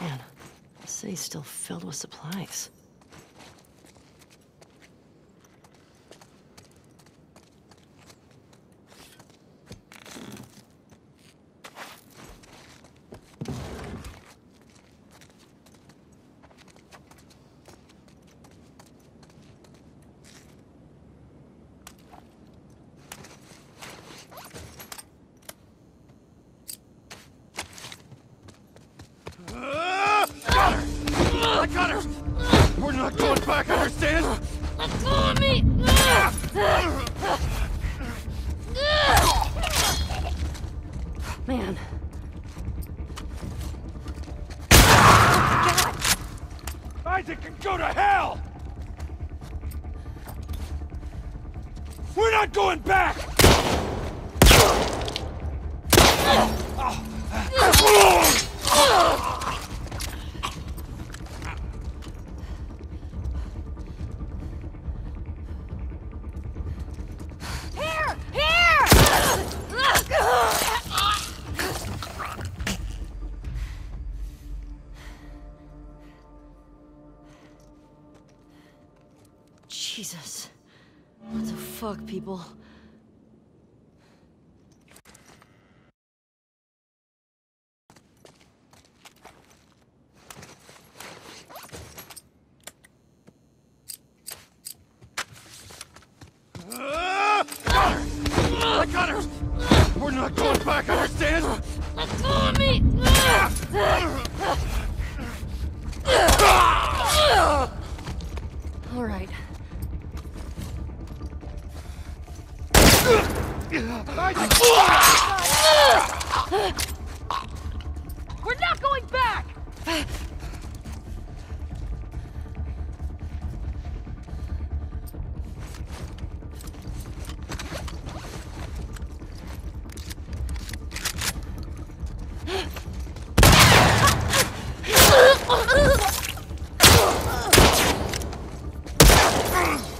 Man, the city's still filled with supplies. Man, Isaac can go to hell! We're not going back! People? I got her! We're not going back, understand? Follow me! All right. We're not going back! Jesus.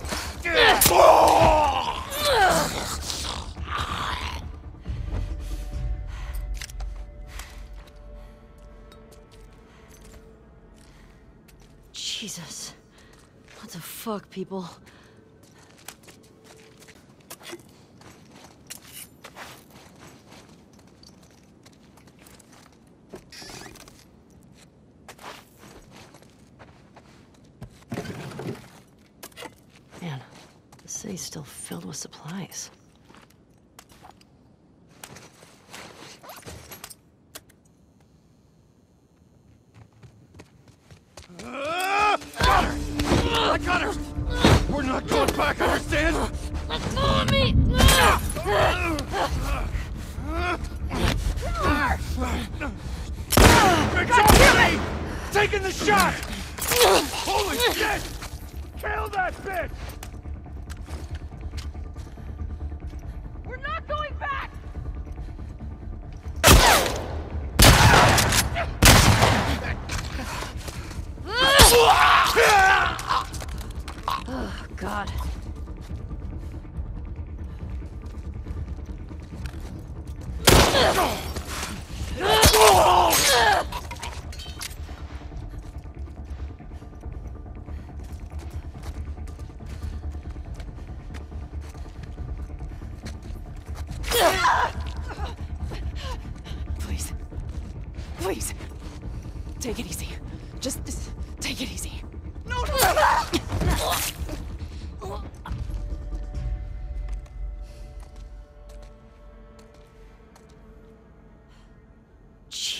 What the fuck, people? Man, the city's still filled with supplies. I got her! We're not going back, understand? Let's follow me! Fatality! Taking the shot! Holy shit! Kill that bitch! God. Please. Please. Take it easy. Just, just take it easy. No,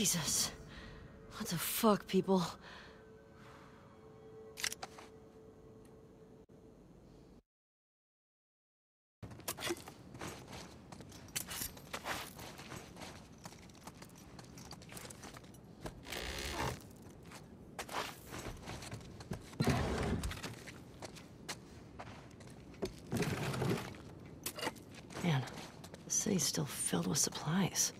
Jesus. What the fuck, people? Man, the city's still filled with supplies.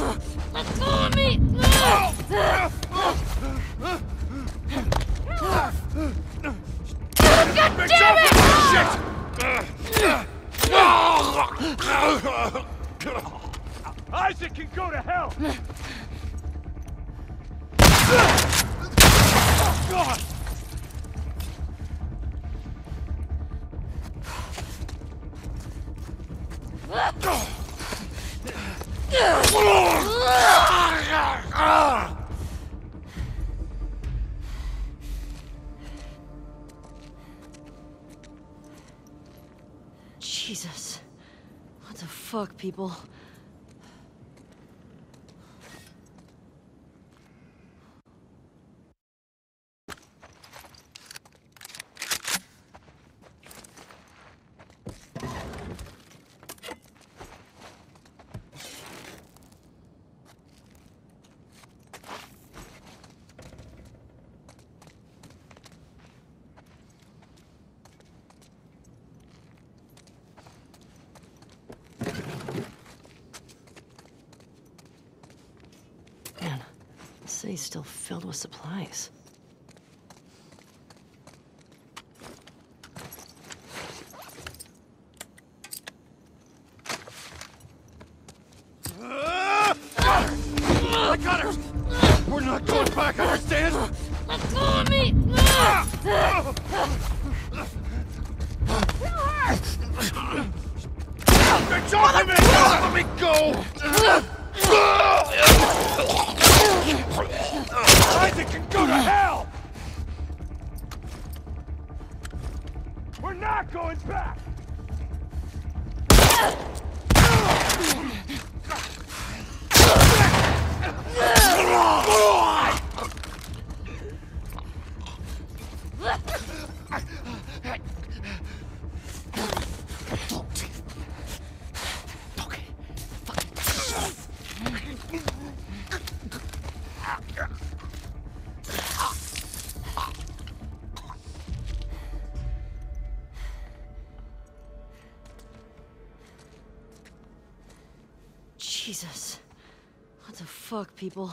it! Let go of me! God damn it! Shit! Isaac can go to hell! Oh, God! Jesus. What the fuck, people? City's still filled with supplies. Ah! I got her! We're not going back, understand? Let go of me! You're joking me! Let me Jesus. What the fuck, people?